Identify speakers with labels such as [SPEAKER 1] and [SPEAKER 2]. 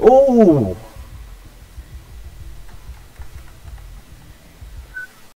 [SPEAKER 1] Oh!